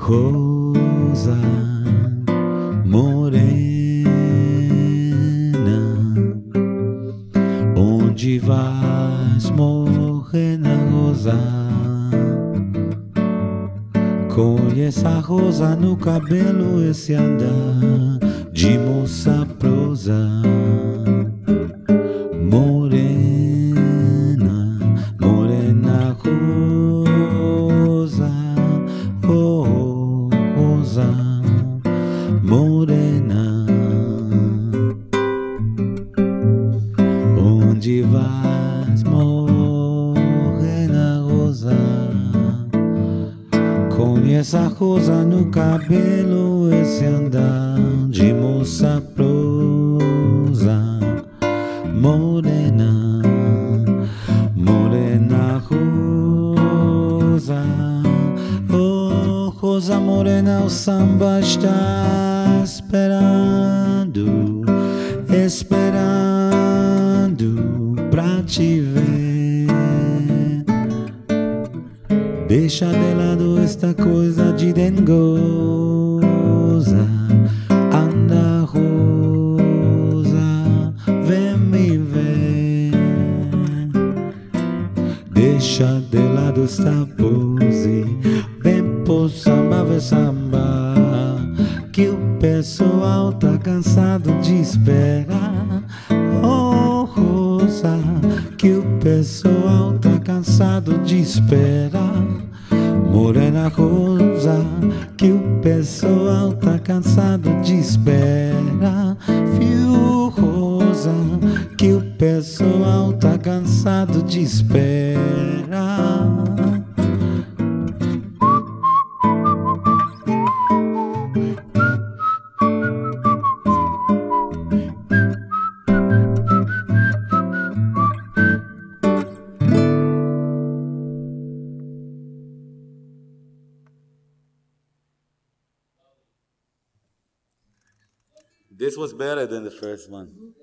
rosa morena, onde vais morena rosa? Colhe essa rosa no cabelo, esse andar de moça prosa. Morena, morena rosa. Onde vais, morena rosa? Conheça a rosa no cabelo, esse andar de moça prosa, morena, morena rosa. Oh, rosa morena, o samba está esperando, esperando pra te ver. Deixa de lado esta coisa de dengosa. Anda, rosa, vem me ver. Deixa de lado esta pose. Vem por samba, vem samba. Que o pessoal tá cansado de esperar. Oh, rosa, que o pessoal tá cansado de esperar. Morena rosa, que o pessoal tá cansado de esperar. Fio rosa, que o pessoal tá cansado de esperar. This was better than the first one.